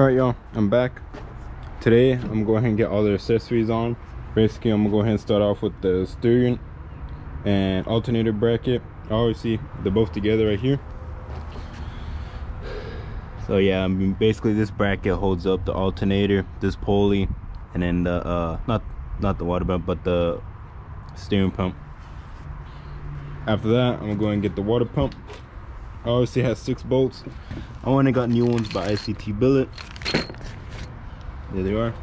all right y'all i'm back. Today i'm gonna go ahead and get all the accessories on. Basically i'm gonna go ahead and start off with the steering and alternator bracket. Obviously they're both together right here. So yeah i mean basically this bracket holds up the alternator this pulley and then the uh not not the water pump but the steering pump. After that i'm gonna go and get the water pump obviously has six bolts. I only got new ones by ict billet. There they are.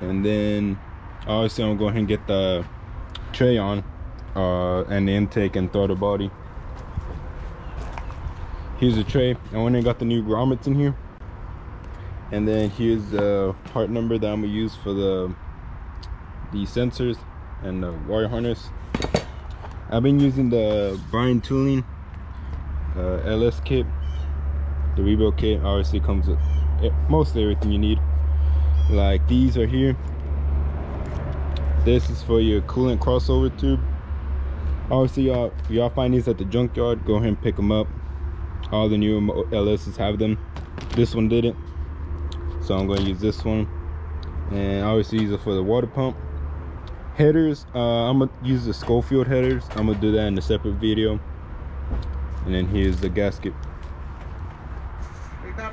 And then obviously i'm gonna go ahead and get the tray on uh and the intake and throttle body. Here's the tray. I went and got the new grommets in here. And then here's the part number that i'm gonna use for the the sensors and the wire harness i've been using the Brian Tooley uh, ls kit the rebuild kit. Obviously comes with mostly everything you need. Like these are here. This is for your coolant crossover tube. Obviously y'all y'all find these at the junkyard go ahead and pick them up. All the new ls's have them. This one didn't so i'm going to use this one. And obviously these are for the water pump headers uh, i'm gonna use the Schoenfeld headers. I'm gonna do that in a separate video. And then here's the gasket. All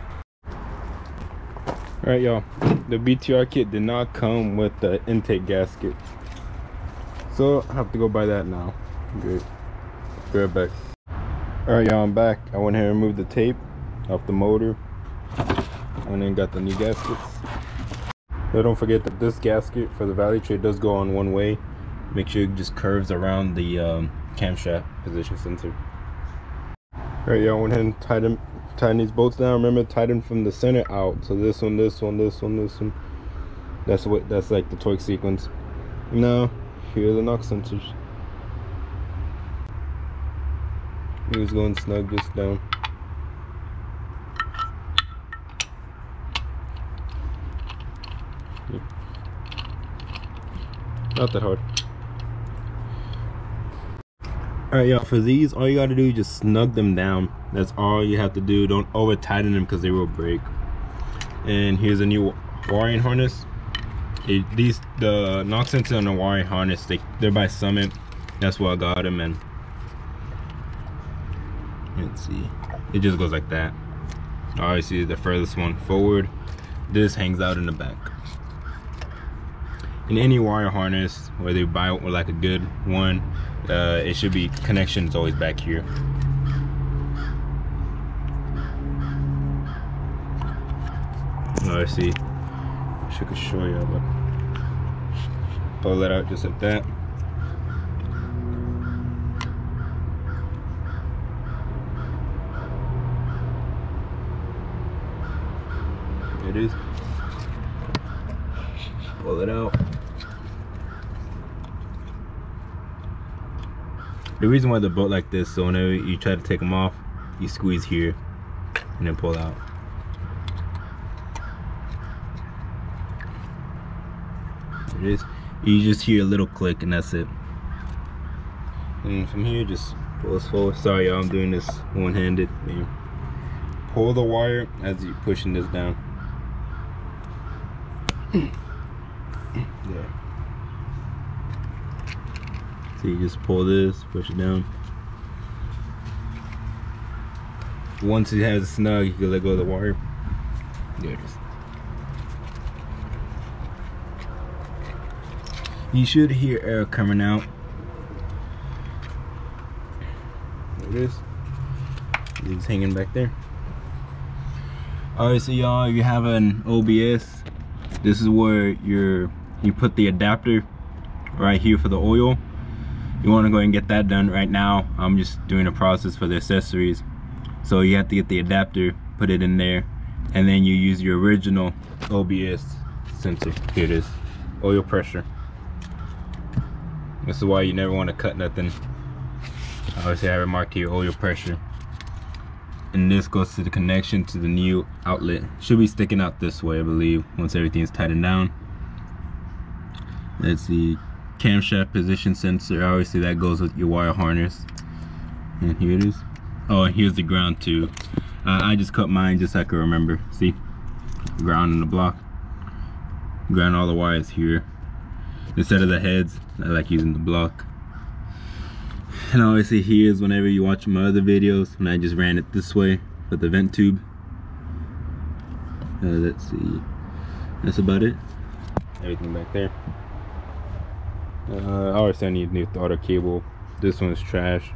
right y'all. The btr kit did not come with the intake gasket. So i have to go buy that now. Good. Be right back. All right y'all i'm back. I went ahead and removed the tape off the motor. And then got the new gaskets so don't forget that this gasket for the valley tray does go on one way. Make sure it just curves around the um, camshaft position sensor all right y'all went ahead and tighten tighten these bolts down. Remember tighten from the center out. So this one this one this one this one. That's what that's like the torque sequence. Now here are the knock sensors. He's going snug this down not that hard. All right y'all for these all you got to do is just snug them down. That's all you have to do. Don't over tighten them because they will break. And here's a new wiring harness. It, these the knock sensor on the wiring harness they they're by summit. That's where i got them and let's see. It just goes like that. Obviously the furthest one forward this hangs out in the back in any wire harness whether you buy like a good one uh, it should be connections always back here. Let's see. I could show you but pull that out just like that. It is. Pull it out the reason why they're built like this so whenever you try to take them off you squeeze here and then pull out. It is. You just hear a little click and that's it. And from here just pull this forward. Sorry y'all i'm doing this one-handed. Pull the wire as you're pushing this down. Yeah so you just pull this push it down. Once it has snug you can let go of the wire. There it is. You should hear air coming out. There it is. It's hanging back there. Alright so y'all if you have an OBS this is where you're you put the adapter right here for the oil you want to go and get that done right now. I'm just doing a process for the accessories. So you have to get the adapter put it in there and then you use your original OBS sensor. Here it is. Oil pressure. This is why you never want to cut nothing. I have it marked here oil pressure. And this goes to the connection to the new outlet. Should be sticking out this way I believe once everything is tightened down. Let's see camshaft position sensor. Obviously that goes with your wire harness. And here it is. Oh and here's the ground too. Uh, I just cut mine just so I can remember. See? Ground in the block. Ground all the wires here. Instead of the heads I like using the block. And obviously here's whenever you watch my other videos when I just ran it this way with the vent tube. Uh, let's see. That's about it. Everything back there uh, I need new throttle cable this one's trash.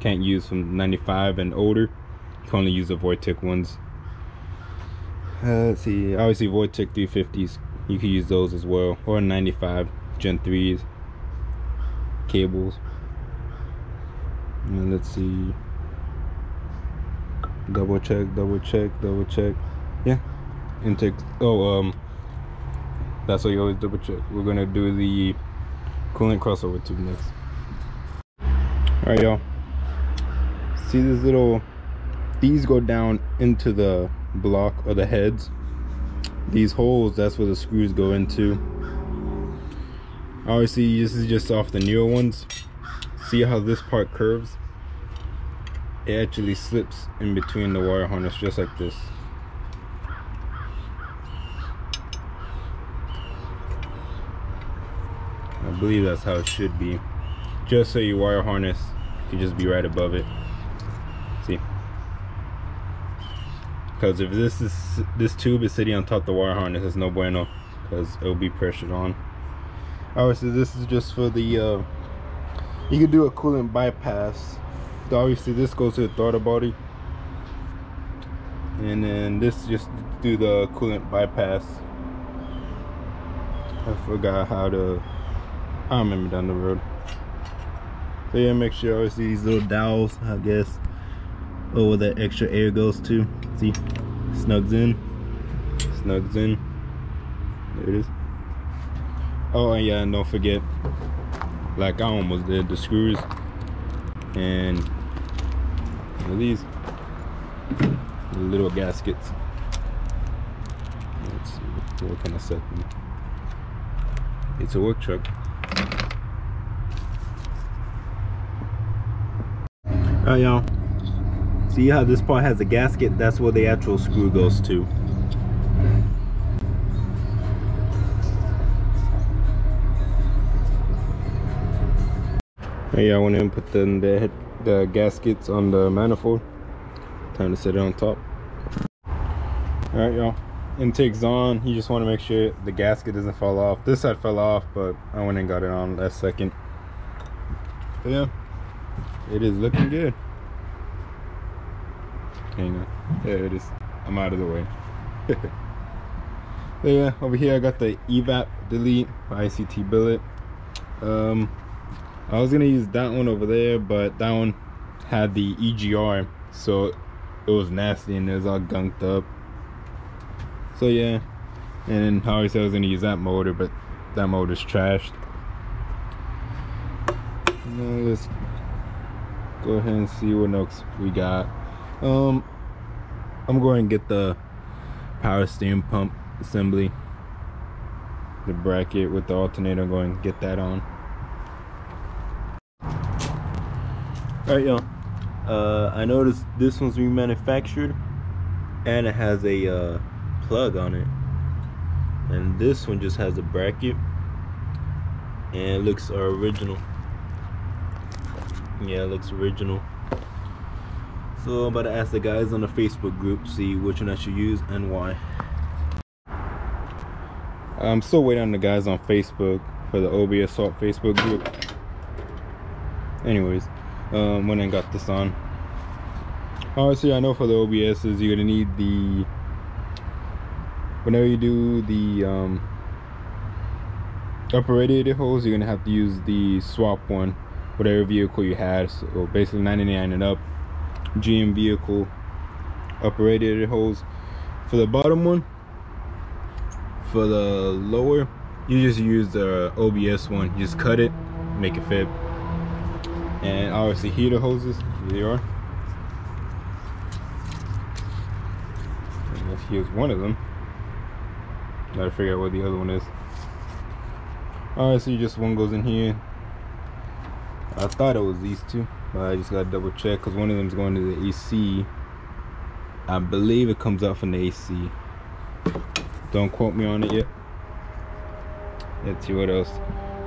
Can't use from 95 and older. You can only use the Vortec ones. Uh, let's see. Obviously Vortec 350s you can use those as well. Or 95 gen 3s cables. And let's see. Double check double check double check. Yeah. Intake. Oh um that's what you always double check. We're gonna do the coolant crossover tube next all right y'all. See this little these go down into the block or the heads. These holes that's where the screws go into. Obviously this is just off the newer ones. See how this part curves? It actually slips in between the wire harness just like this believe that's how it should be. Just so your wire harness can just be right above it. See? Because if this is this tube is sitting on top of the wire harness it's no bueno because it'll be pressured on. Obviously this is just for the uh, you can do a coolant bypass. Obviously this goes to the throttle body. And then this just do the coolant bypass. I forgot how to I remember down the road. So yeah make sure you always see these little dowels I guess Oh, where that extra air goes to see snugs in snugs in. There it is. Oh and yeah and don't forget like I almost did the screws and these little gaskets. Let's see what can I set them? It's a work truck all right y'all see how this part has a gasket that's where the actual screw goes to Hey, I went in and put the, the, the gaskets on the manifold. Time to set it on top. Alright, y'all. Intake's on. You just want to make sure the gasket doesn't fall off. This side fell off, but I went and got it on last second. But yeah, it is looking good. Hang on. There it is. I'm out of the way. so yeah, over here I got the evap delete ICT billet. Um, I was gonna use that one over there, but that one had the EGR, so it was nasty and it was all gunked up. So yeah, and then obviously I was gonna use that motor, but that motor's trashed. Now let's go ahead and see what else we got. Um, I'm going to get the power steam pump assembly, the bracket with the alternator. I'm going to get that on. Alright y'all, uh, I noticed this one's remanufactured and it has a uh, plug on it. And this one just has a bracket and it looks our original. Yeah, it looks original. So I'm about to ask the guys on the Facebook group see which one I should use and why. I'm still waiting on the guys on Facebook for the OBS Salt Facebook group. Anyways, um, went and got this on. Obviously, I know for the OBS is you're gonna need the whenever you do the um, upper radiator hose, you're gonna have to use the swap one, whatever vehicle you had. So basically, 99 and up, GM vehicle upper radiator hose. For the bottom one, for the lower, you just use the OBS one. You just cut it, make it fit and obviously heater hoses here they are let's use one of them gotta figure out what the other one is alright so you just one goes in here I thought it was these two but I just gotta double check because one of them is going to the AC I believe it comes out from the AC. Don't quote me on it yet. Let's see what else.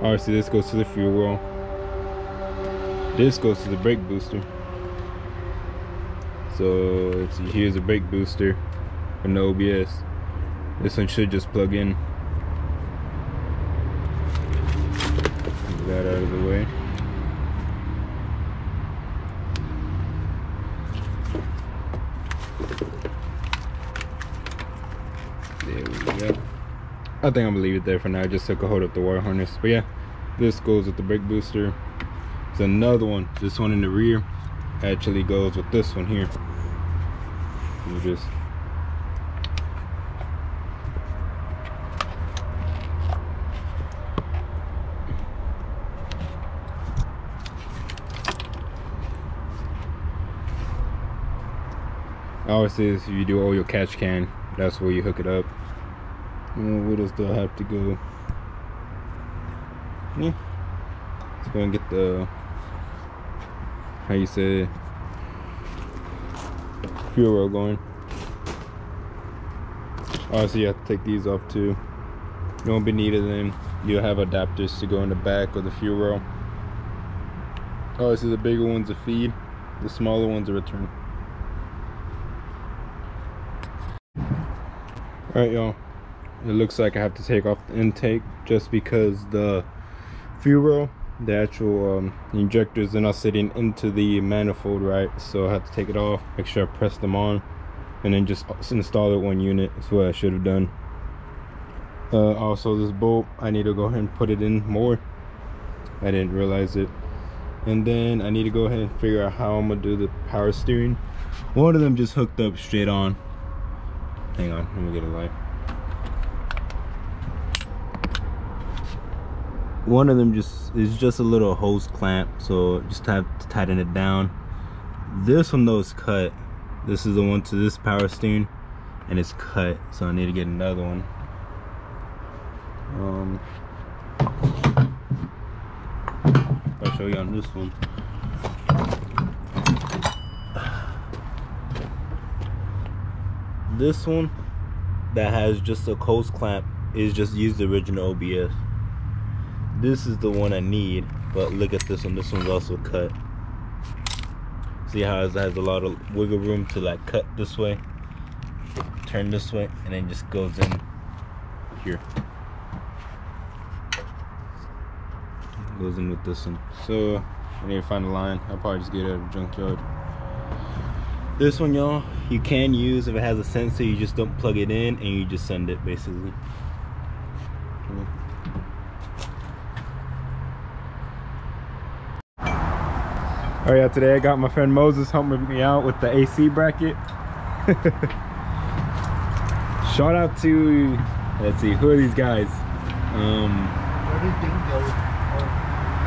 Alright, so this goes to the fuel rail. This goes to the brake booster. So let's see, here's a brake booster and no OBS. This one should just plug in. Get that out of the way. There we go. I think I'm gonna leave it there for now. I just took a hold of the wire harness. But yeah, this goes with the brake booster. It's another one. This one in the rear actually goes with this one here. You just this, if you do all your catch can, that's where you hook it up. And do I have to go? Yeah. Let's go and get the how you say fuel going. Obviously you have to take these off too. You won't be needing them. You'll have adapters to go in the back of the fuel rail. Obviously the bigger ones are feed, the smaller ones are return. Alright y'all, it looks like I have to take off the intake just because the fuel the actual um, injectors are not sitting into the manifold right, so I have to take it off, make sure I press them on, and then just install it one unit, that's what I should have done. Uh, also this bolt, I need to go ahead and put it in more, I didn't realize it. And then I need to go ahead and figure out how I'm gonna do the power steering. One of them just hooked up straight on Hang on, let me get a light. One of them just is just a little hose clamp, so just have to tighten it down. This one though is cut. This is the one to this power steering, and it's cut, so I need to get another one. Um, I'll show you on this one. this one that has just a hose clamp is just use the original OBS. This is the one I need, but look at this one. This one's also cut. See how it has a lot of wiggle room to like cut this way, turn this way, and then just goes in here. Goes in with this one. So I need to find a line. I'll probably just get it at a junkyard. This one, y'all, you can use if it has a sensor. You just don't plug it in and you just send it, basically. Oh yeah, today I got my friend Moses helping me out with the AC bracket. Shout out to, let's see, who are these guys? Um,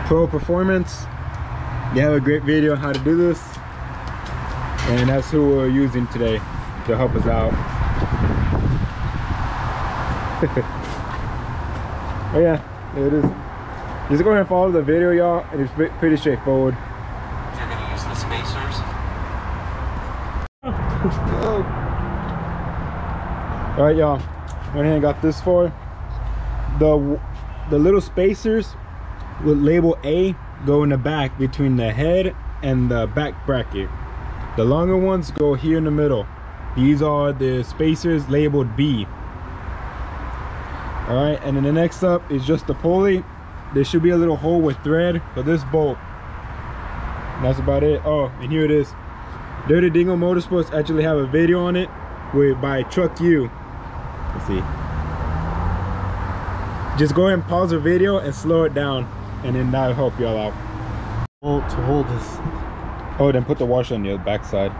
Pro Performance. They have a great video on how to do this and that's who we're using today to help us out oh yeah it is just go ahead and follow the video y'all and it's pretty straightforward you're going to use the spacers all right y'all went ahead and got this for the the little spacers with label a go in the back between the head and the back bracket the longer ones go here in the middle. These are the spacers labeled B. All right, and then the next up is just the pulley. There should be a little hole with thread for this bolt. That's about it. Oh, and here it is. Dirty Dingo Motorsports actually have a video on it with by Truck U. Let's see. Just go ahead and pause the video and slow it down, and then that'll help y'all out. Bolt to hold this Oh, then put the washer on the back side.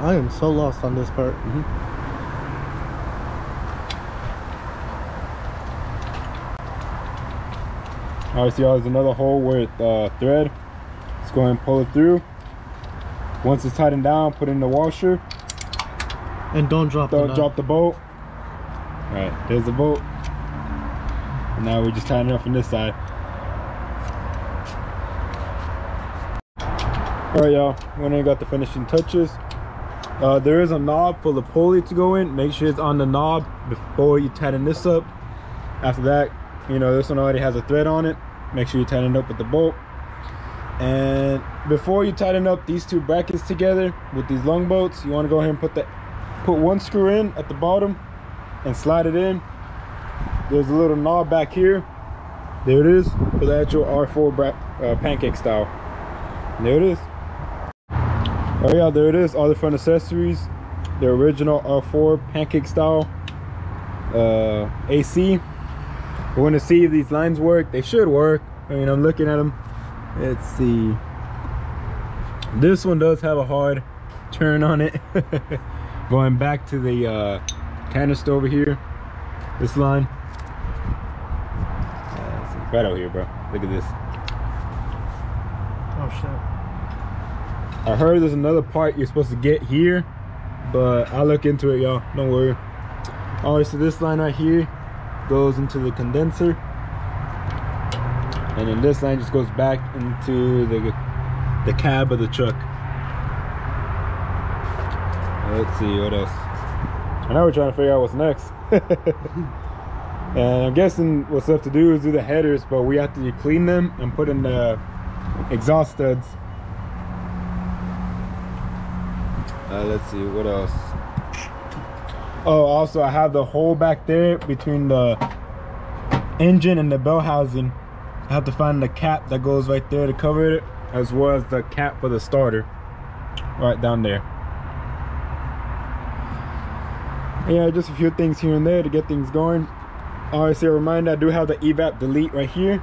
I am so lost on this part. Mm -hmm. Alright, so there's another hole with uh, thread. Let's go ahead and pull it through. Once it's tightened down, put in the washer. And don't drop don't the drop the bolt. Alright, there's the bolt. Now we just tighten it up from this side. All right, y'all. When I got the finishing touches, uh, there is a knob for the pulley to go in. Make sure it's on the knob before you tighten this up. After that, you know, this one already has a thread on it. Make sure you tighten it up with the bolt. And before you tighten up these two brackets together with these long bolts, you want to go ahead and put the put one screw in at the bottom and slide it in. There's a little knob back here. There it is for the actual R4 bra uh, pancake style. And there it is. Oh yeah, there it is. All the front accessories. The original R4 pancake style uh, AC. We're going to see if these lines work. They should work. I mean, I'm looking at them. Let's see. This one does have a hard turn on it. Going back to the uh, canister over here. This line. Uh, right over here, bro. Look at this. Oh shit. I heard there's another part you're supposed to get here, but I'll look into it, y'all. Don't worry. All right, so this line right here goes into the condenser. And then this line just goes back into the, the cab of the truck. Let's see, what else? I know we're trying to figure out what's next. and I'm guessing what's left to do is do the headers, but we have to clean them and put in the exhaust studs. Uh, let's see, what else? Oh, also I have the hole back there between the engine and the bell housing. I have to find the cap that goes right there to cover it, as well as the cap for the starter, right down there. Yeah, just a few things here and there to get things going. So a reminder, I do have the evap delete right here.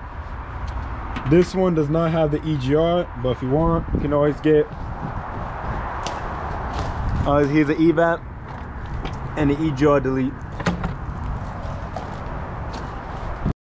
This one does not have the EGR, but if you want, you can always get uh, here's the evap and the EGR delete.